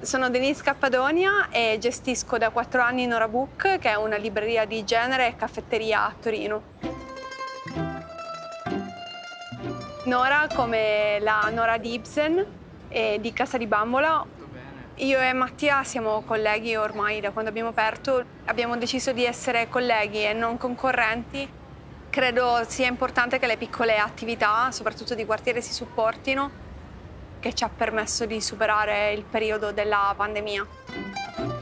Sono Denise Cappadonia e gestisco da quattro anni Nora Book, che è una libreria di genere e caffetteria a Torino. Nora, come la Nora di Ibsen e di Casa di Bambola, io e Mattia siamo colleghi ormai da quando abbiamo aperto. Abbiamo deciso di essere colleghi e non concorrenti. Credo sia importante che le piccole attività, soprattutto di quartiere, si supportino che ci ha permesso di superare il periodo della pandemia.